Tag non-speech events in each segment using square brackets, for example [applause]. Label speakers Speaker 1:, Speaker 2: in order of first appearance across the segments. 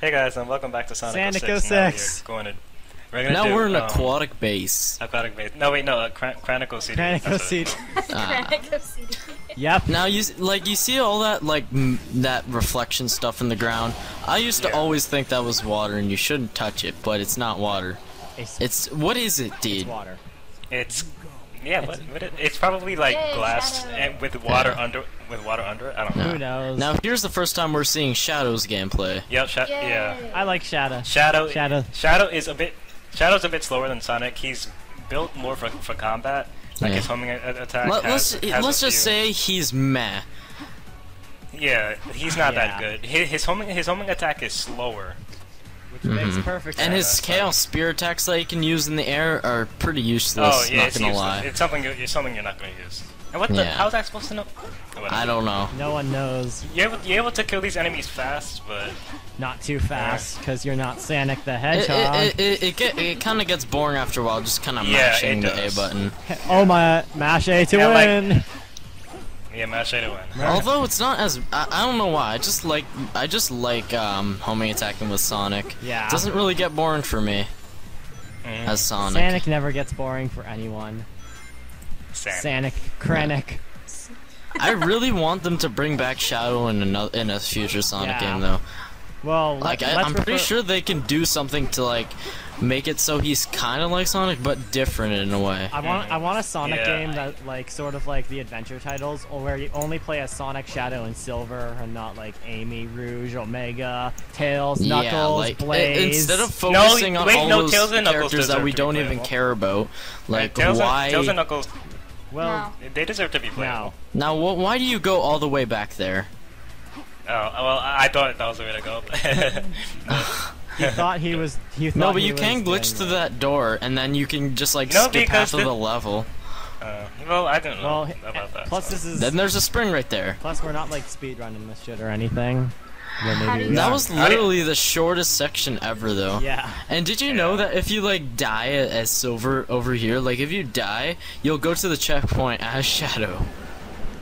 Speaker 1: Hey guys, and welcome back to Sonic,
Speaker 2: Sonic
Speaker 1: 06.
Speaker 2: 06.
Speaker 1: Now we're going to. We're gonna
Speaker 3: Now
Speaker 1: do,
Speaker 3: we're in
Speaker 1: um,
Speaker 3: aquatic base.
Speaker 1: aquatic base. No, wait, no, uh, Cran- Chronicle CD.
Speaker 2: Chronicle
Speaker 1: That's what-
Speaker 2: CD. [laughs]
Speaker 3: Ah.
Speaker 4: CD.
Speaker 2: Yep.
Speaker 3: Now you like you see all that like m that reflection stuff in the ground. I used to
Speaker 1: Yeah.
Speaker 3: always think that was water and you shouldn't touch it, but it's not water.
Speaker 2: It's,
Speaker 3: It's what is it, dude?
Speaker 2: It's water.
Speaker 1: It's yeah, what, what it, it's probably like
Speaker 4: Yay,
Speaker 1: glass and with water
Speaker 3: Yeah.
Speaker 1: under with water under it. I don't know.
Speaker 2: Who knows?
Speaker 3: Now here's the first time we're seeing Shadows gameplay.
Speaker 1: Yep, sha-
Speaker 4: Yay.
Speaker 1: yeah.
Speaker 2: I like Shadow.
Speaker 1: Shadow.
Speaker 2: Shadow.
Speaker 1: Shadow is a bit. Shadow's a bit slower than Sonic. He's built more for for combat. Like
Speaker 3: Yeah.
Speaker 1: his homing a- a- attack.
Speaker 3: Let,
Speaker 1: has,
Speaker 3: us
Speaker 1: has
Speaker 3: let's
Speaker 1: a
Speaker 3: just
Speaker 1: few-
Speaker 3: say he's meh.
Speaker 1: Yeah, he's not
Speaker 2: Yeah.
Speaker 1: that good. His, his homing his homing attack is slower.
Speaker 2: Which makes
Speaker 3: Mhm.
Speaker 2: perfect
Speaker 3: And his
Speaker 1: that's fine.
Speaker 3: chaos spear attacks that he can use in the air are pretty useless.
Speaker 1: oh yeah,
Speaker 3: not
Speaker 1: it's
Speaker 3: gonna
Speaker 1: useless.
Speaker 3: lie.
Speaker 1: It's something you- it's something you're not gonna use. And what the?
Speaker 3: Yeah.
Speaker 1: How's that supposed to know? Whatever.
Speaker 3: I don't know.
Speaker 2: No one knows.
Speaker 1: You're able, you're able to kill these enemies fast, but
Speaker 2: Not too fast, because you're not Sonic the Hedgehog.
Speaker 3: it, it, it, it, get, it kind of gets boring after a while, just kind of
Speaker 1: Yeah,
Speaker 3: mashing the A button. [laughs]
Speaker 2: oh my, mash A to
Speaker 1: Yeah, like-
Speaker 2: win.
Speaker 1: yeah, match A to win.
Speaker 3: Although it's not as I, I don't know why. I just like I just like um homing attacking with Sonic.
Speaker 2: Yeah.
Speaker 3: It doesn't really get boring for me
Speaker 1: Mm,
Speaker 3: as Sonic.
Speaker 2: Sonic never gets boring for anyone.
Speaker 1: Sand.
Speaker 2: Sonic, Krennic.
Speaker 3: I really want them to bring back Shadow in another in a future Sonic
Speaker 2: Yeah.
Speaker 3: game though.
Speaker 2: Well,
Speaker 3: Like I,
Speaker 2: let's
Speaker 3: I'm pretty sure they can do something to like make it so he's kind of like Sonic but different in a way.
Speaker 2: I want I want a Sonic
Speaker 1: Yeah.
Speaker 2: game that like sort of like the adventure titles, or where you only play as Sonic, Shadow, and Silver, and not like Amy, Rouge, Omega, Tails, Knuckles,
Speaker 3: yeah, like i-
Speaker 2: Blaze.
Speaker 3: instead of focusing on
Speaker 1: wait,
Speaker 3: all
Speaker 1: no,
Speaker 3: those
Speaker 1: Tails and Knuckles
Speaker 3: characters that we don't even care about, like
Speaker 1: Tails
Speaker 3: why?
Speaker 1: And, Tails and Knuckles,
Speaker 2: well,
Speaker 1: they deserve to be playable.
Speaker 2: no.
Speaker 3: Now, wh- why do you go all the way back there?
Speaker 1: Oh, well, I I thought that was the way to go. [laughs]
Speaker 2: He thought he was. He
Speaker 3: No, but
Speaker 2: he
Speaker 3: you
Speaker 2: was
Speaker 3: can glitch
Speaker 2: doing
Speaker 3: through that door, and then you can just like
Speaker 1: No,
Speaker 3: skip
Speaker 1: because
Speaker 3: half of
Speaker 1: the-
Speaker 3: the level.
Speaker 1: uh, well, I don't know
Speaker 2: Well,
Speaker 1: about that.
Speaker 2: plus
Speaker 1: so.
Speaker 2: this is.
Speaker 3: Then there's a spring right there.
Speaker 2: Plus, we're not like speedrunning this shit or anything. Well, maybe
Speaker 4: How do
Speaker 2: we
Speaker 4: you-
Speaker 3: That
Speaker 2: are.
Speaker 3: was
Speaker 1: How do you-
Speaker 3: literally the shortest section ever, though.
Speaker 2: Yeah.
Speaker 3: And did you know that if you like die as Silver over here, like if you die, you'll go to the checkpoint as Shadow.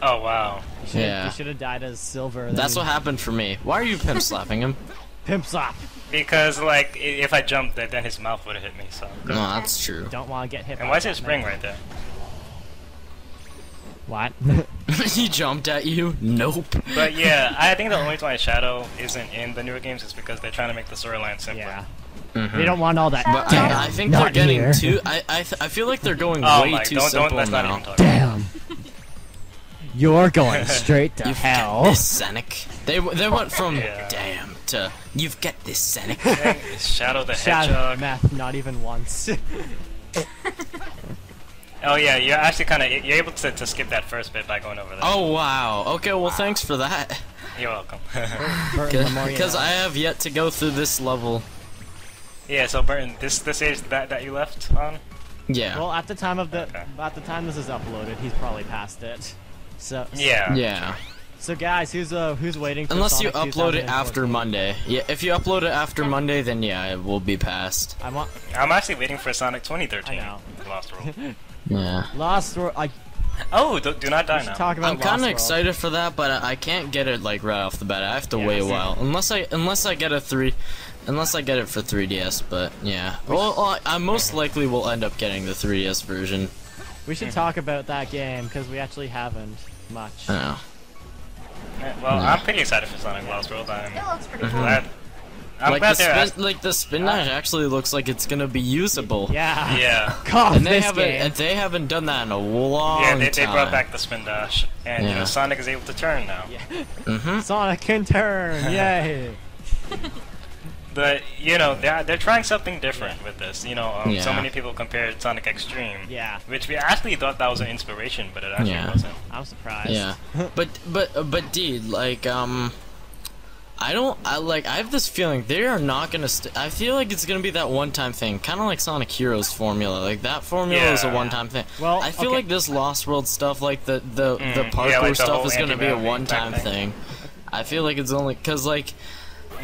Speaker 1: Oh wow.
Speaker 2: You should,
Speaker 3: Yeah.
Speaker 2: You should have died as Silver.
Speaker 3: That's what happened for me. Why are you pimp [laughs] slapping him?
Speaker 2: Pimp slap.
Speaker 1: Because like if I jumped, then then his mouth would have hit me. So.
Speaker 3: No, that's true.
Speaker 2: Don't want to get hit.
Speaker 1: And
Speaker 2: by
Speaker 1: why is there a spring right there?
Speaker 2: What? [laughs]
Speaker 3: he jumped at you? Nope.
Speaker 1: But yeah, I think the only reason why Shadow isn't in the newer games is because they're trying to make the storyline simpler.
Speaker 2: yeah.
Speaker 3: Mhm.
Speaker 2: They don't want all that.
Speaker 3: But
Speaker 2: Damn,
Speaker 3: I, I think they're getting
Speaker 2: here.
Speaker 3: too. I I, th- I feel like they're going
Speaker 1: Oh
Speaker 3: way
Speaker 1: my!
Speaker 3: too
Speaker 1: Don't
Speaker 3: simple
Speaker 1: don't.
Speaker 3: Now.
Speaker 1: even talk. about
Speaker 2: Damn. You're going [laughs] straight to
Speaker 3: You've
Speaker 2: hell.
Speaker 3: got this, Sonic. They they went from
Speaker 1: Yeah.
Speaker 3: damn to you've got this, Sonic.
Speaker 1: it. Dang, it's Shadow the
Speaker 2: Shadow
Speaker 1: Hedgehog.
Speaker 2: math, not even once. [laughs]
Speaker 1: Oh yeah, you're actually kind of you're able to, to skip that first bit by going over there.
Speaker 3: oh wow. Okay, well thanks for that.
Speaker 1: You're welcome. [laughs]
Speaker 2: Burton, the more you
Speaker 3: Because. I have yet to go through this level.
Speaker 1: yeah. So Burton, this this is that that you left on.
Speaker 3: Yeah.
Speaker 2: Well, at the time of the
Speaker 1: Okay.
Speaker 2: at the time this is uploaded, he's probably past it. So
Speaker 1: Yeah.
Speaker 3: yeah.
Speaker 2: So guys, who's uh who's waiting? For
Speaker 3: Unless you upload it after Monday. Yeah, if you upload it after Monday, then yeah, it will be passed.
Speaker 2: I want
Speaker 1: I'm actually waiting for Sonic 2013.
Speaker 2: I know.
Speaker 1: Lost World. [laughs]
Speaker 3: Yeah.
Speaker 2: Lost World. I.
Speaker 1: Oh, do, do not die now.
Speaker 2: Talk about
Speaker 3: I'm kind of excited for that, but I I can't get it like right off the bat. I have to
Speaker 2: Yeah,
Speaker 3: wait a
Speaker 2: same.
Speaker 3: while. Unless I unless I get a three, unless I get it for 3DS. But yeah. Well, I, I most likely will end up getting the 3DS version.
Speaker 2: We should talk about that game because we actually haven't much.
Speaker 3: I know.
Speaker 1: Eh, Well,
Speaker 3: Yeah.
Speaker 1: I'm pretty excited for Sonic Lost World. I'm
Speaker 4: It looks pretty
Speaker 3: Mhm.
Speaker 4: cool.
Speaker 1: Glad. I'm
Speaker 3: like the spin, like the spin dash actually looks like it's gonna be usable.
Speaker 2: Yeah.
Speaker 1: yeah. [laughs]
Speaker 2: Cough
Speaker 3: And they
Speaker 2: this
Speaker 3: haven't
Speaker 2: game.
Speaker 3: and they haven't done that in a long
Speaker 1: Yeah, they,
Speaker 3: time.
Speaker 1: they brought back the spin dash, and you know Sonic is able to turn now.
Speaker 2: Yeah.
Speaker 3: Mm-hmm. [laughs]
Speaker 2: Sonic can turn. [laughs] Yay.
Speaker 1: But you know they're they're trying something different with this. You know, um, so many people compared Sonic X-treme,
Speaker 2: Yeah.
Speaker 1: which we actually thought that was an inspiration, but it actually
Speaker 3: Yeah.
Speaker 1: wasn't.
Speaker 2: I'm surprised.
Speaker 3: Yeah, but but uh, but dude, like um, I don't I like I have this feeling they are not gonna. St- I feel like it's gonna be that one-time thing, kind of like Sonic Heroes formula. Like that formula is a one-time thing.
Speaker 2: Well,
Speaker 3: I feel
Speaker 2: okay.
Speaker 3: like this Lost World stuff, like the the the
Speaker 1: Mm, yeah,
Speaker 3: parkour
Speaker 1: like the
Speaker 3: stuff, is gonna be a one-time thing.
Speaker 1: thing.
Speaker 3: I feel like it's only because like.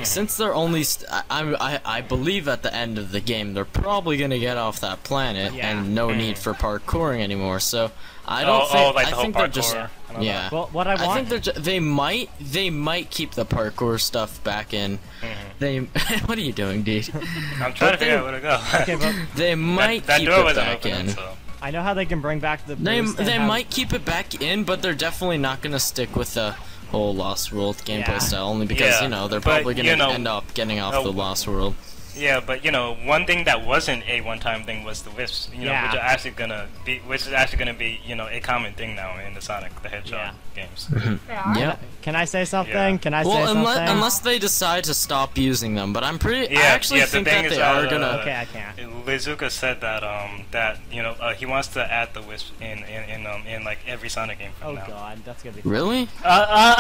Speaker 3: Since they're only, st- I, I'm- I, I believe at the end of the game they're probably gonna get off that planet
Speaker 2: Yeah.
Speaker 3: and no
Speaker 1: Mm.
Speaker 3: need for parkouring anymore. So I
Speaker 1: Oh,
Speaker 3: don't
Speaker 1: oh,
Speaker 3: think
Speaker 1: like
Speaker 3: I
Speaker 1: the whole
Speaker 3: think they're just
Speaker 1: parkour
Speaker 3: yeah.
Speaker 2: Well, what I
Speaker 3: I
Speaker 2: want.
Speaker 3: think they're ju- they might they might keep the parkour stuff back in
Speaker 1: Mhm.
Speaker 3: they. [laughs] what are you doing, dude? [laughs]
Speaker 1: I'm trying
Speaker 3: But
Speaker 1: to figure out where to go.
Speaker 2: Okay, but [laughs]
Speaker 3: They might
Speaker 1: that, that
Speaker 3: keep it back
Speaker 1: open,
Speaker 3: in.
Speaker 1: so.
Speaker 2: I know how they can bring back the.
Speaker 3: They they might keep it back in, but they're definitely not gonna stick with the whole Lost World gameplay
Speaker 2: Yeah.
Speaker 3: style, only because
Speaker 1: Yeah,
Speaker 3: you know they're probably gonna end up getting off the Lost World.
Speaker 1: Yeah, but you know, one thing that wasn't a one-time thing was the wisps. You know,
Speaker 2: Yeah.
Speaker 1: which are actually gonna be, which is actually gonna be, you know, a common thing now in the Sonic the Hedgehog games. [laughs]
Speaker 4: They are?
Speaker 3: Yeah.
Speaker 2: Can I say something?
Speaker 1: Yeah.
Speaker 2: Can I say
Speaker 3: Well,
Speaker 2: something?
Speaker 3: unless unless they decide to stop using them, but I'm pretty. I
Speaker 1: Yeah,
Speaker 3: actually
Speaker 1: yeah, the
Speaker 3: think
Speaker 1: thing
Speaker 3: that
Speaker 1: is
Speaker 3: they are
Speaker 1: that,
Speaker 3: gonna.
Speaker 1: uh,
Speaker 2: Okay, I can't.
Speaker 1: Iizuka said that um that you know uh, he wants to add the wisp in in, in um in like every Sonic game from
Speaker 2: Oh
Speaker 1: now.
Speaker 2: god, that's gonna be.
Speaker 3: Really?
Speaker 1: Uh uh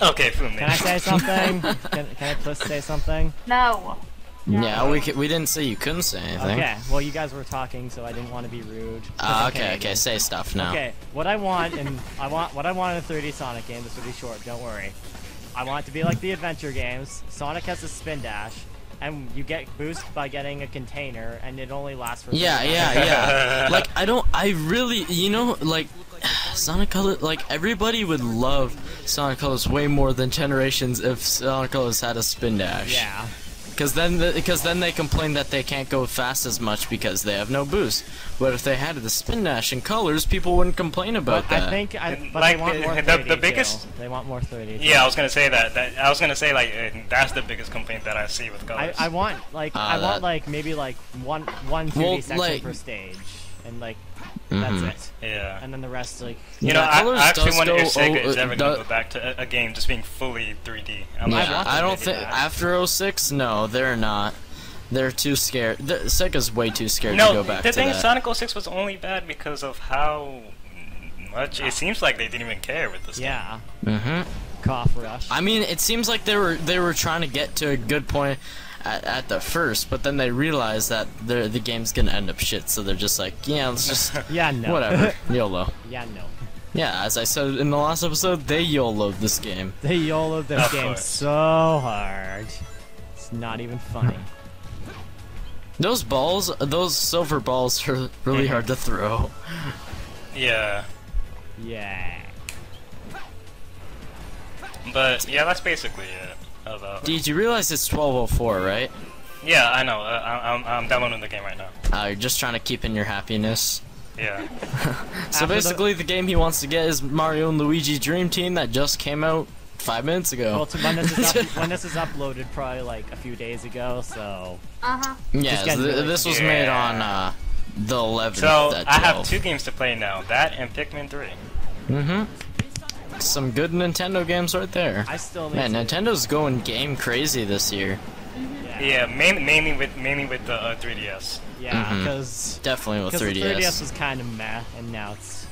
Speaker 1: uh. Okay, Fumi.
Speaker 2: Can I say [laughs] something? can, can I please say something?
Speaker 4: No. No.
Speaker 3: Yeah, we c- we didn't say you couldn't say anything.
Speaker 2: Okay. Well, you guys were talking, so I didn't want to be rude.
Speaker 3: Ah,
Speaker 2: I'm
Speaker 3: okay, okay, say stuff now.
Speaker 2: Okay, what I want in I want what I want in a 3D Sonic game. This will be short. Don't worry. I want it to be like the adventure games. Sonic has a spin dash, and you get boost by getting a container, and it only lasts for.
Speaker 3: Yeah,
Speaker 2: 30
Speaker 3: yeah, yeah. [laughs] like I don't, I really, you know, like [sighs] Sonic Colors, like everybody would love Sonic Colors way more than Generations if Sonic Colors had a spin dash.
Speaker 2: Yeah.
Speaker 3: Because then, because then they complain that they can't go fast as much because they have no boost. But if they had the spin dash and Colors, people wouldn't complain about
Speaker 2: But
Speaker 3: that.
Speaker 2: I think I, but
Speaker 1: like,
Speaker 2: they want
Speaker 1: the-
Speaker 2: more
Speaker 1: the-
Speaker 2: 30
Speaker 1: the
Speaker 2: too.
Speaker 1: biggest-
Speaker 2: They want more 3D.
Speaker 1: Yeah, I was gonna say that. That I was gonna say like uh, that's the biggest complaint that I see with
Speaker 2: I,
Speaker 1: colors.
Speaker 2: I want like
Speaker 3: Ah,
Speaker 2: I want
Speaker 3: that-
Speaker 2: like maybe like one one 3D
Speaker 3: Well,
Speaker 2: section
Speaker 3: like-
Speaker 2: per stage, and like
Speaker 3: Mhm.
Speaker 2: that's it.
Speaker 1: yeah.
Speaker 2: And then the rest like
Speaker 1: You know, I,
Speaker 3: Colors
Speaker 1: I actually
Speaker 3: does
Speaker 1: wonder if
Speaker 3: go
Speaker 1: Sega
Speaker 3: o-
Speaker 1: is ever
Speaker 3: uh,
Speaker 1: gonna go back to a, a game just being fully 3D. I'm
Speaker 3: Yeah,
Speaker 1: not sure
Speaker 3: I don't think after 06, no, they're not. They're too scared. The, Sega's way too scared to go back
Speaker 1: the thing
Speaker 3: that.
Speaker 1: is, Sonic 06 was only bad because of how much it seems like they didn't even care with this.
Speaker 2: yeah,
Speaker 3: mm-hmm.
Speaker 2: cough rush.
Speaker 3: I mean, it seems like they were they were trying to get to a good point at, at the first, but then they realized that the the game's gonna end up shit, so they're just like, yeah, let's just [laughs]
Speaker 2: yeah, no.
Speaker 3: whatever, [laughs] YOLO.
Speaker 2: yeah, no.
Speaker 3: Yeah, as I said in the last episode, they YOLO'd this game.
Speaker 2: They YOLO'd this
Speaker 1: Of
Speaker 2: game
Speaker 1: course.
Speaker 2: so hard. It's not even funny. [laughs]
Speaker 3: Those balls, those silver balls, are really hard to throw.
Speaker 1: Yeah,
Speaker 2: Yeah.
Speaker 1: but yeah, that's basically it. About
Speaker 3: Did you realize it's 1204, right?
Speaker 1: yeah, I know. Uh, I- I'm I'm downloading the game right now.
Speaker 3: Uh, you're just trying to keep in your happiness.
Speaker 1: Yeah. [laughs]
Speaker 3: So
Speaker 2: After
Speaker 3: basically, the game he wants to get is Mario and Luigi Dream Team that just came out five minutes ago.
Speaker 2: Well, to, when this is up, [laughs] when this is uploaded, probably like a few days ago. So
Speaker 4: Uh huh.
Speaker 3: yeah, th-
Speaker 2: really-
Speaker 3: this was made on uh, the 11th.
Speaker 1: So I have two games to play now. That and Pikmin 3.
Speaker 3: Mm-hmm. Some good Nintendo games right there.
Speaker 2: I still
Speaker 3: Man. Nintendo's going game crazy this year.
Speaker 1: Yeah, main, mainly with mainly with the uh, 3DS.
Speaker 2: Yeah, because
Speaker 3: Definitely with
Speaker 2: the
Speaker 3: 3DS.
Speaker 2: 3DS was kind of meh, and now it's.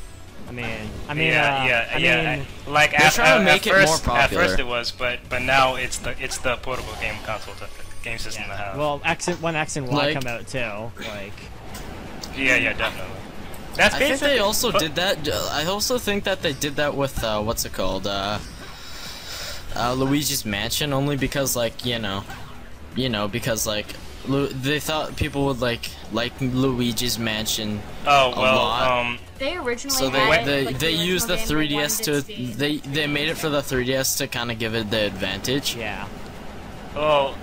Speaker 2: I mean, I mean,
Speaker 1: yeah,
Speaker 2: uh,
Speaker 1: yeah,
Speaker 2: I
Speaker 1: yeah.
Speaker 2: mean,
Speaker 1: I- like
Speaker 3: They're
Speaker 1: at,
Speaker 3: trying to make
Speaker 1: at
Speaker 3: it more
Speaker 1: first, At first it was, but but now it's the it's the portable game console to, game system to have.
Speaker 2: well, X and, when X and Y
Speaker 3: Like-
Speaker 2: come out too, like,
Speaker 1: yeah, yeah, definitely. That's
Speaker 3: I think they also
Speaker 1: but-
Speaker 3: did that. I also think that they did that with uh, what's it called? Uh, uh, Luigi's Mansion, only because like you know, you know because like Lu- they thought people would like like Luigi's Mansion,
Speaker 1: Oh
Speaker 3: a
Speaker 1: well,
Speaker 3: lot.
Speaker 1: um,
Speaker 4: They originally
Speaker 3: so they
Speaker 4: had
Speaker 3: they,
Speaker 4: like,
Speaker 3: they
Speaker 4: the
Speaker 3: used the
Speaker 4: original game, they
Speaker 3: 3DS to
Speaker 4: wanted it be-
Speaker 3: they they made it for the 3DS to kind of give it the advantage.
Speaker 2: yeah.
Speaker 1: well,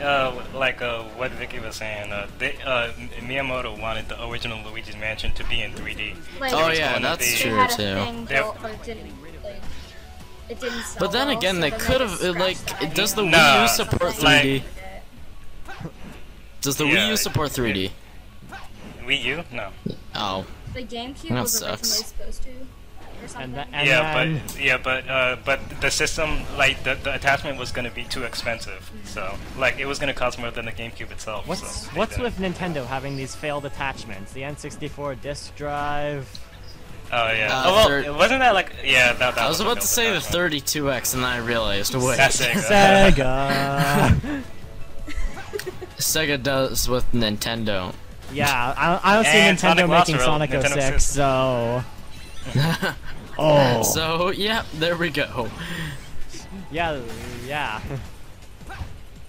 Speaker 1: uh, like uh, what Vicky was saying, uh, they, uh, Miyamoto wanted the original Luigi's Mansion to be in 3D.
Speaker 4: Like,
Speaker 3: Oh yeah, that's
Speaker 1: be-
Speaker 3: true too.
Speaker 4: thing
Speaker 1: They
Speaker 4: built, but it didn't like it didn't sell
Speaker 3: But then
Speaker 4: well,
Speaker 3: again,
Speaker 4: so
Speaker 3: they could have like.
Speaker 4: scratched
Speaker 3: Does the
Speaker 4: idea.
Speaker 3: Wii U support 3D? Does the Wii U support 3D?
Speaker 1: Wii U? No.
Speaker 3: Oh,
Speaker 4: The GameCube
Speaker 3: That
Speaker 4: was originally
Speaker 3: sucks.
Speaker 4: supposed to, or something.
Speaker 2: And, th- and
Speaker 1: yeah,
Speaker 2: then,
Speaker 1: but yeah, but uh, but the system, like the, the attachment, was gonna be too expensive. So like it was gonna cost more than the GameCube itself.
Speaker 2: what's
Speaker 1: so
Speaker 2: what's with Nintendo having these failed attachments? The N64 disc drive.
Speaker 1: Oh yeah.
Speaker 3: Uh,
Speaker 1: oh well,
Speaker 3: third-
Speaker 1: wasn't that like yeah? That, that
Speaker 3: I was
Speaker 1: a
Speaker 3: about to say the 32X, and then I realized, wait,
Speaker 1: Sega.
Speaker 2: Sega. [laughs]
Speaker 3: Sega does with Nintendo.
Speaker 2: yeah, I, I don't see
Speaker 1: And
Speaker 2: Nintendo
Speaker 1: Sonic
Speaker 2: making Sonic
Speaker 1: World, Nintendo
Speaker 2: 06, so. Oh. [laughs]
Speaker 3: So yeah, there we go.
Speaker 2: yeah, yeah.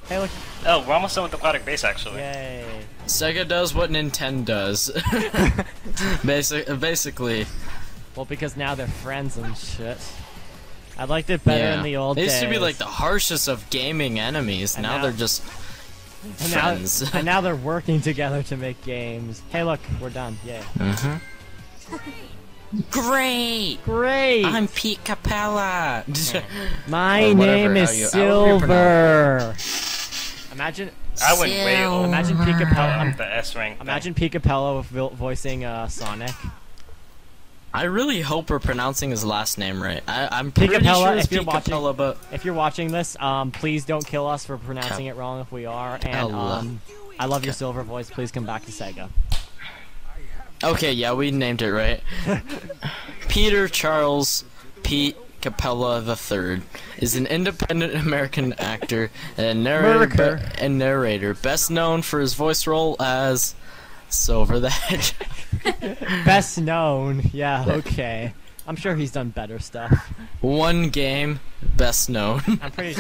Speaker 2: hey, look.
Speaker 1: Oh, we're almost done with the aquatic base actually.
Speaker 2: Yay.
Speaker 3: Sega does what Nintendo does. [laughs] Basic, basically,
Speaker 2: Well, because now they're friends and shit. I liked it better
Speaker 3: yeah.
Speaker 2: in the old days.
Speaker 3: They used
Speaker 2: days.
Speaker 3: to be like the harshest of gaming enemies. Now,
Speaker 2: now-
Speaker 3: they're just
Speaker 2: and now,
Speaker 3: friends. [laughs]
Speaker 2: and now they're working together to make games. Hey, look, we're done. Yay.
Speaker 3: hmm Great.
Speaker 2: Great.
Speaker 3: I'm Pete Capella. [laughs]
Speaker 2: My
Speaker 3: Or
Speaker 2: name is
Speaker 3: you- however you
Speaker 2: Silver. Imagine,
Speaker 1: I went way
Speaker 3: Silver.
Speaker 1: over
Speaker 2: imagine Pete Capella.
Speaker 1: um, the S rank.
Speaker 2: Imagine Pete Capella with vo- voicing uh, Sonic.
Speaker 3: I really hope we're pronouncing his last name right. I, I'm
Speaker 2: Pete
Speaker 3: pretty
Speaker 2: Capella,
Speaker 3: sure it's
Speaker 2: if you're
Speaker 3: Pete
Speaker 2: watching-
Speaker 3: Capella, but
Speaker 2: If you're watching this, um, please don't kill us for pronouncing it wrong if we are. And um, I love your Silver voice. Please come back to Sega.
Speaker 3: Okay, yeah, we named it right. [laughs] Peter Charles Pete Capella III is an independent American actor and narrator, and narrator, best known for his voice role as Silver the Hedgehog. [laughs]
Speaker 2: Best known. Yeah. Okay. I'm sure he's done better stuff.
Speaker 3: One game, best known.
Speaker 2: I'm pretty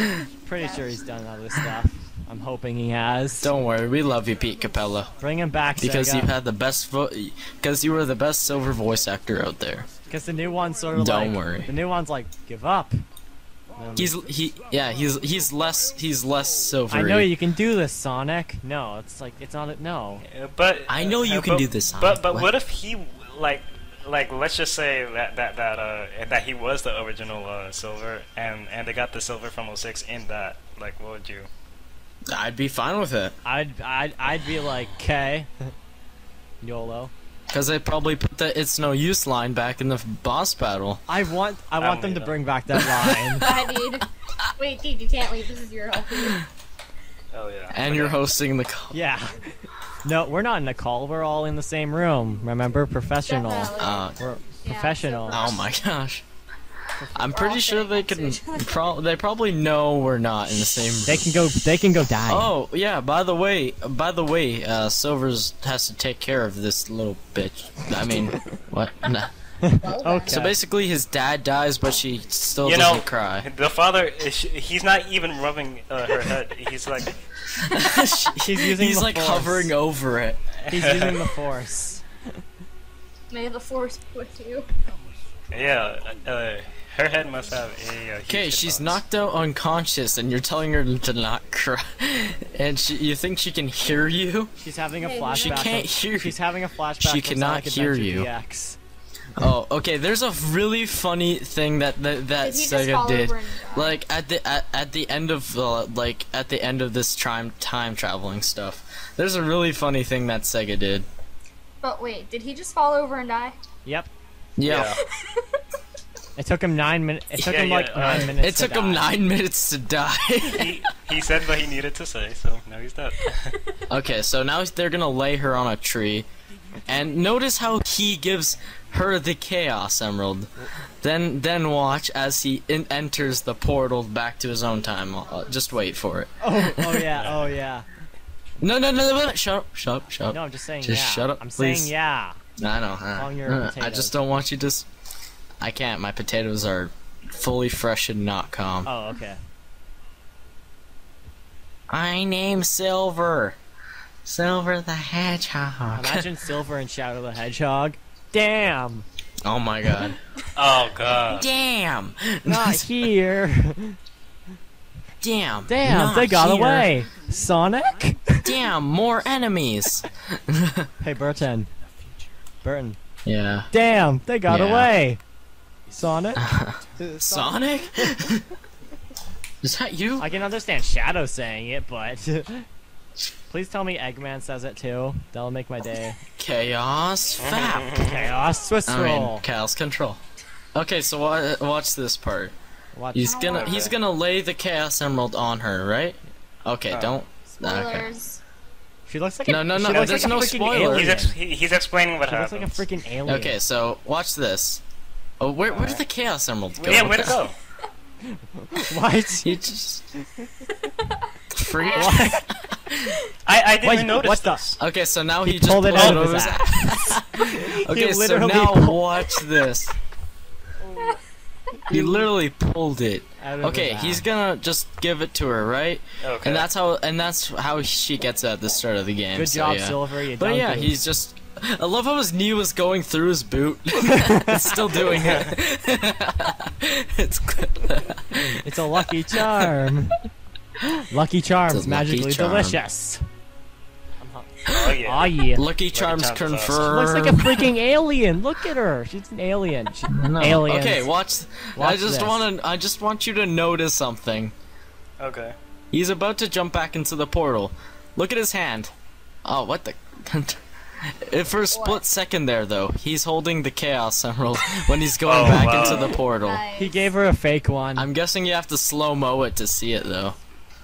Speaker 2: pretty sure he's done other stuff. I'm hoping he has.
Speaker 3: Don't worry, we love you, Pete Capella,
Speaker 2: bring him back,
Speaker 3: because
Speaker 2: Sega.
Speaker 3: you had the best vo- because you were the best silver voice actor out there.
Speaker 2: Because the new one's sort of
Speaker 3: Don't
Speaker 2: like
Speaker 3: worry.
Speaker 2: the new one's like give up. Um,
Speaker 3: He's he yeah he's he's less he's less silvery.
Speaker 2: I know you can do this, Sonic. No, it's like it's not a no.
Speaker 1: Uh, But
Speaker 3: I know you
Speaker 1: uh,
Speaker 3: can
Speaker 1: but-
Speaker 3: do this,
Speaker 1: But
Speaker 3: Sonic,
Speaker 1: but
Speaker 3: what?
Speaker 1: what if he like like let's just say that that that uh that he was the original uh silver and and they got the silver from 06 in that like what would you?
Speaker 3: I'd be fine with it
Speaker 2: I'd I'd I'd be like, okay, [laughs] YOLO.
Speaker 3: because they probably put the "it's no use" line back in the boss battle.
Speaker 2: I want I
Speaker 1: I'm
Speaker 2: want them to
Speaker 1: with
Speaker 2: bring back that line. [laughs]
Speaker 4: Bye, dude. Wait, dude, you can't leave. This is your home.
Speaker 1: Oh yeah.
Speaker 3: And you're hosting the call.
Speaker 2: yeah. No, we're not in a call. We're all in the same room. Remember, professional.
Speaker 3: Uh,
Speaker 2: We're
Speaker 4: Yeah,
Speaker 2: professional.
Speaker 4: so-
Speaker 3: oh my gosh. I'm pretty sure they can. Pro- they probably know we're not in the same.
Speaker 2: They can go. They can go die.
Speaker 3: Oh yeah. By the way, by the way, uh, Silver's has to take care of this little bitch. I mean, [laughs] what? Nah. [laughs]
Speaker 2: Okay.
Speaker 3: So basically, his dad dies, but she still
Speaker 1: You
Speaker 3: doesn't
Speaker 1: know,
Speaker 3: cry.
Speaker 1: the father he's not even rubbing uh, her head. He's like [laughs]
Speaker 2: She's using
Speaker 3: He's
Speaker 2: the
Speaker 3: like
Speaker 2: force.
Speaker 3: hovering over it.
Speaker 2: He's using the force.
Speaker 4: May the force be with you.
Speaker 1: yeah, uh, her head must have a
Speaker 3: Okay, she's
Speaker 1: hitbox.
Speaker 3: knocked out unconscious, and you're telling her to not cry, and she, you think she can hear you?
Speaker 2: She's having a flashback.
Speaker 3: She can't hear
Speaker 2: She's
Speaker 3: you.
Speaker 2: having a flashback.
Speaker 3: She cannot
Speaker 2: Sonic
Speaker 3: hear you.
Speaker 2: DX.
Speaker 3: Oh, okay. There's a really funny thing that that, that
Speaker 4: Did
Speaker 3: Sega did.
Speaker 4: over and die?
Speaker 3: Like at the at, at the end of uh, like at the end of this time time traveling stuff. There's a really funny thing that Sega did.
Speaker 4: But wait, did he just fall over and die?
Speaker 2: Yep.
Speaker 3: Yeah. [laughs]
Speaker 2: It took him nine minutes. It took
Speaker 1: Yeah,
Speaker 2: him like
Speaker 1: yeah, uh,
Speaker 2: nine minutes.
Speaker 3: It
Speaker 2: to
Speaker 3: took him nine minutes to die. [laughs]
Speaker 1: he, he said what he needed to say, so now he's dead. [laughs]
Speaker 3: okay, so now they're gonna lay her on a tree, and notice how he gives her the Chaos Emerald. Then then watch as he in- enters the portal back to his own time. Uh, just wait for it.
Speaker 2: Oh, oh yeah, [laughs] oh yeah.
Speaker 3: No no no no! no. Shut up! Shut up! Shut up!
Speaker 2: No, I'm just saying
Speaker 3: Just
Speaker 2: yeah.
Speaker 3: shut up,
Speaker 2: I'm
Speaker 3: please.
Speaker 2: saying yeah.
Speaker 3: I know. uh, I just don't want you to. S- I can't. My potatoes are fully fresh and not calm.
Speaker 2: Oh, okay.
Speaker 3: I name Silver. Silver the Hedgehog.
Speaker 2: Imagine Silver and Shadow the Hedgehog. Damn,
Speaker 3: oh my god. [laughs]
Speaker 1: oh god.
Speaker 3: Damn.
Speaker 2: not [laughs] here.
Speaker 3: Damn.
Speaker 2: Damn,
Speaker 3: not
Speaker 2: they got
Speaker 3: here.
Speaker 2: away. Sonic.
Speaker 3: Damn, more enemies. [laughs]
Speaker 2: Hey, Burton. Burton.
Speaker 3: Yeah.
Speaker 2: Damn, they got
Speaker 3: Yeah.
Speaker 2: away. Sonic. [laughs]
Speaker 3: Sonic? [laughs] Is that you?
Speaker 2: I can understand Shadow saying it, but [laughs] please tell me Eggman says it too. That'll make my day.
Speaker 3: Chaos Fap.
Speaker 2: Chaos Swiss
Speaker 3: I
Speaker 2: roll.
Speaker 3: mean, Chaos Control. Okay, so wa- watch this part.
Speaker 2: Watch.
Speaker 3: He's gonna
Speaker 1: Okay.
Speaker 3: he's gonna lay the Chaos Emerald on her, right? Okay,
Speaker 1: Uh,
Speaker 3: don't. Okay.
Speaker 2: She looks like
Speaker 3: No,
Speaker 2: a,
Speaker 3: no,
Speaker 2: she
Speaker 3: no, there's
Speaker 2: like
Speaker 3: no spoilers.
Speaker 1: He's, ex- he's explaining what
Speaker 2: She looks like a freaking alien.
Speaker 3: Okay, so watch this. Oh, where where'd the Chaos Emerald go?
Speaker 1: yeah,
Speaker 3: What
Speaker 1: way it
Speaker 3: the-
Speaker 1: go. [laughs]
Speaker 2: What?
Speaker 3: You just freak.
Speaker 1: I, I didn't
Speaker 2: Wait,
Speaker 1: notice
Speaker 2: what the-
Speaker 1: this.
Speaker 3: Okay, so now he,
Speaker 2: He
Speaker 3: just
Speaker 2: pulled it out of his ass. [laughs]
Speaker 3: Okay, so
Speaker 2: literally
Speaker 3: now
Speaker 2: pulled-
Speaker 3: watch this. He literally pulled it.
Speaker 2: Out
Speaker 3: Okay, he's gonna just give it to her, right?
Speaker 1: Okay.
Speaker 3: And that's how and that's how she gets it at the start of the game.
Speaker 2: Good
Speaker 3: so
Speaker 2: job,
Speaker 3: yeah.
Speaker 2: Silver. You
Speaker 3: But yeah, he's just I love how his knee was going through his boot. [laughs] it's still doing it. [laughs] it's
Speaker 2: It's a lucky charm. lucky charms,
Speaker 3: It's lucky
Speaker 2: magically
Speaker 3: charm.
Speaker 2: delicious.
Speaker 1: Oh yeah.
Speaker 2: Oh yeah.
Speaker 3: Lucky Charms
Speaker 1: Charms is awesome.
Speaker 3: confirmed.
Speaker 2: Looks like a freaking alien. Look at her. She's an alien. She,
Speaker 3: No.
Speaker 2: Aliens.
Speaker 3: Okay, watch. I just want to. I just want you to notice something.
Speaker 1: Okay.
Speaker 3: He's about to jump back into the portal. Look at his hand. Oh, what the? [laughs] If For a split second there, though, he's holding the Chaos Emerald [laughs] when he's going
Speaker 1: Oh,
Speaker 3: back
Speaker 1: wow.
Speaker 3: into the portal.
Speaker 4: Nice.
Speaker 2: He gave her a fake one.
Speaker 3: I'm guessing you have to slow mo it to see it, though.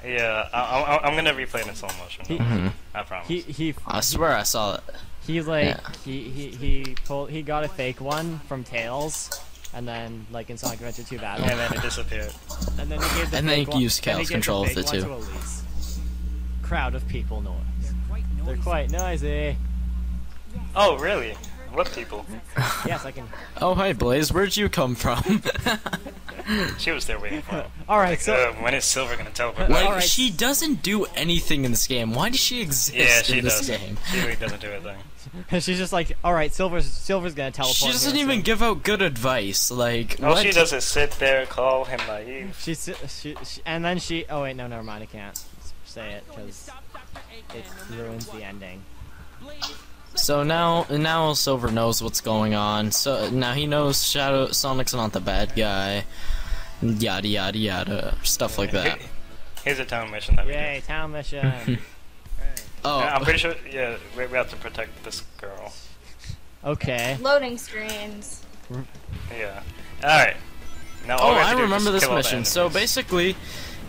Speaker 1: Yeah, I, I, I'm gonna replay it in slow motion.
Speaker 2: He-
Speaker 3: Mhm.
Speaker 1: I promise.
Speaker 2: he he
Speaker 3: I swear I saw it.
Speaker 2: he like
Speaker 3: Yeah.
Speaker 2: he he he pulled he got a fake one from Tails. And then, like in Sonic Adventure 2 Battle,
Speaker 1: and then it disappeared.
Speaker 2: and then he gave the
Speaker 3: And then
Speaker 2: fake
Speaker 3: he
Speaker 2: one,
Speaker 3: used
Speaker 2: then he
Speaker 3: Chaos
Speaker 2: gave the
Speaker 3: Control with
Speaker 2: fake
Speaker 3: it,
Speaker 2: one
Speaker 3: too.
Speaker 2: to Elise. Crowd of people noise. They're quite noisy.
Speaker 1: Oh really? What people? [laughs]
Speaker 2: Yes, I can.
Speaker 3: Oh, hi, Blaze. Where'd you come from? [laughs]
Speaker 1: She was there waiting for him.
Speaker 2: All right, so
Speaker 1: Uh, when is Silver gonna teleport?
Speaker 3: like,
Speaker 2: Alright.
Speaker 3: she doesn't do anything in this game. Why does she exist
Speaker 1: yeah, she
Speaker 3: in this
Speaker 1: does.
Speaker 3: game?
Speaker 1: She really doesn't do a thing. [laughs]
Speaker 2: she's just like, all right, Silver's Silver's gonna teleport.
Speaker 3: She doesn't
Speaker 2: here
Speaker 3: even
Speaker 2: soon."
Speaker 3: give out good advice. Like,
Speaker 1: All
Speaker 3: what?
Speaker 1: she does is sit there, and call him naive.
Speaker 2: She's she, she and then she. Oh wait, no, never mind. I can't say it because it ruins the ending.
Speaker 3: So now, now Silver knows what's going on. So now he knows Shadow Sonic's not the bad guy. Yada yada yada, stuff like that.
Speaker 1: Here's a town mission that we do.
Speaker 2: Yay, town mission. [laughs]
Speaker 3: Oh,
Speaker 1: Yeah, I'm pretty sure. Yeah, we, we have to protect this girl.
Speaker 2: okay.
Speaker 4: Loading screens.
Speaker 1: Yeah. All right. Now all
Speaker 3: oh, I
Speaker 1: to do is
Speaker 3: remember this
Speaker 1: kill all the
Speaker 3: mission. So basically,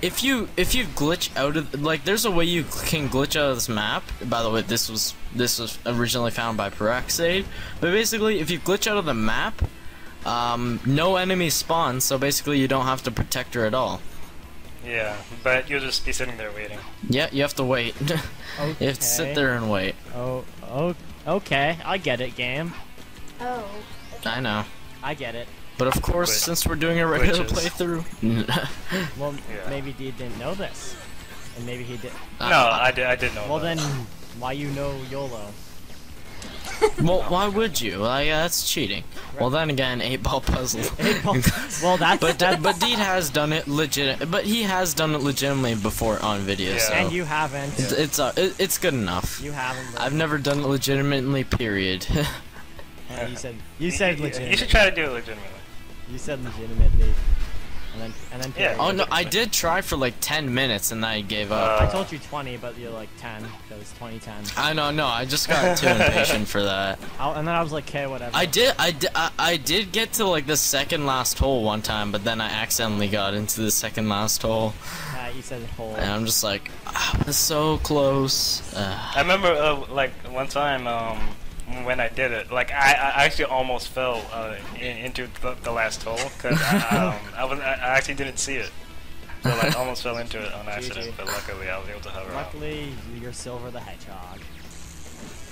Speaker 3: if you if you glitch out of like, there's a way you can glitch out of this map. By the way, this was this was originally found by Peroxide. But basically, if you glitch out of the map, um, no enemies spawn. So basically, you don't have to protect her at all.
Speaker 1: Yeah, but you'll just be sitting there waiting.
Speaker 3: Yeah, you have to wait.
Speaker 2: Okay. [laughs]
Speaker 3: you have to sit there and wait.
Speaker 2: Oh, oh, okay. I get it, game.
Speaker 4: Oh.
Speaker 3: I know.
Speaker 2: I get it.
Speaker 3: But of course,
Speaker 1: Glitch-
Speaker 3: since we're doing a regular
Speaker 1: glitches.
Speaker 3: playthrough, [laughs]
Speaker 2: Well,
Speaker 1: Yeah.
Speaker 2: maybe D didn't know this, and maybe he did.
Speaker 1: no, I did. I did know.
Speaker 2: Well
Speaker 1: that.
Speaker 2: then, why you know YOLO? [laughs]
Speaker 3: well, why would you? Like, uh, that's cheating. Well, then again, eight ball puzzle. [laughs]
Speaker 2: Eight ball- well, that's
Speaker 3: but
Speaker 2: that's
Speaker 3: but Deed has done it legit. But he has done it legitimately before on video.
Speaker 1: Yeah.
Speaker 3: So
Speaker 2: and you haven't.
Speaker 3: it's it's, uh, it, it's good enough.
Speaker 2: You haven't. but-
Speaker 3: I've never done it legitimately. Period.
Speaker 2: Uh, you said you said
Speaker 1: You- you,
Speaker 2: legitimately.
Speaker 1: you should try to do it legitimately.
Speaker 2: You said legitimately. And then and then.
Speaker 1: Yeah.
Speaker 3: oh no, I did try for like ten minutes and then I gave up.
Speaker 1: Uh,
Speaker 2: I told you 20, but you're like 10 That because 2010.
Speaker 3: I know, no, I just got too impatient for that. [laughs]
Speaker 2: I, and then I was like, okay, whatever.
Speaker 3: I did, I did, I, I did get to like the second last hole one time, but then I accidentally got into the second last hole,
Speaker 2: Uh, you said whole.
Speaker 3: and I'm just like, ah, I was so close. Uh,
Speaker 1: I remember, uh, like one time, um, when I did it, like I, I actually almost fell uh, in, into the, the last hole because I, [laughs] um, I was I I actually didn't see it, so like [laughs] almost fell into it on accident.
Speaker 2: GG.
Speaker 1: But luckily, I was able to hover out.
Speaker 2: Luckily, you're Silver the Hedgehog. [laughs]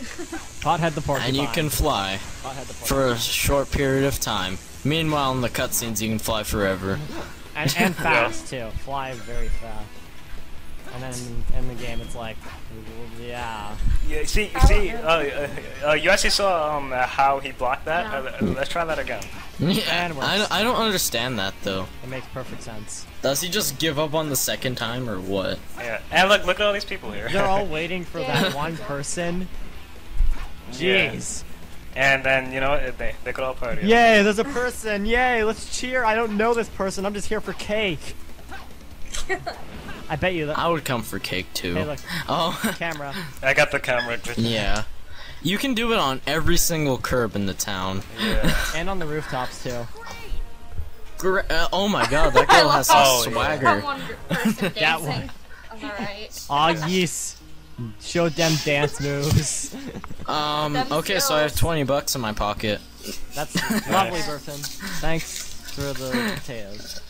Speaker 2: Pothead the porcupine.
Speaker 3: and you can fly
Speaker 2: Pothead the
Speaker 3: for a short period of time. Meanwhile, in the cutscenes, you can fly forever.
Speaker 2: and, and fast too. Fly very fast. And then in the game, it's like, yeah.
Speaker 1: Yeah, see,
Speaker 4: I
Speaker 1: see,
Speaker 4: don't
Speaker 1: uh, uh, uh, you actually saw um uh, how he blocked that.
Speaker 4: No.
Speaker 1: Uh, let's try that again. [laughs]
Speaker 3: Yeah,
Speaker 2: And works.
Speaker 3: I, don't- I don't understand that though.
Speaker 2: It makes perfect sense.
Speaker 3: Does he just give up on the second time or what?
Speaker 1: Yeah, and look, look at all these people here.
Speaker 2: They're all [laughs] waiting for
Speaker 4: Yeah.
Speaker 2: that one person.
Speaker 1: Yeah.
Speaker 2: Jeez.
Speaker 1: And then you know they they could all party.
Speaker 2: Yay, there's a person. Yay, let's cheer. I don't know this person. I'm just here for cake. [laughs] I bet you that.
Speaker 3: I would come for cake too.
Speaker 2: Hey, look, [laughs]
Speaker 3: Oh,
Speaker 2: camera.
Speaker 1: I got the camera.
Speaker 3: yeah. You can do it on every single curb in the town.
Speaker 1: Yeah.
Speaker 2: And on the rooftops too.
Speaker 3: Gr- uh, oh my god, that [laughs] girl has some
Speaker 1: Oh,
Speaker 3: swagger.
Speaker 4: Come on, person [laughs]
Speaker 2: That
Speaker 4: dancing. Alright.
Speaker 2: Aw, yes. Show them dance moves.
Speaker 3: Um, okay, so I have 20 bucks in my pocket.
Speaker 2: That's lovely, Burton. Thanks for the potatoes.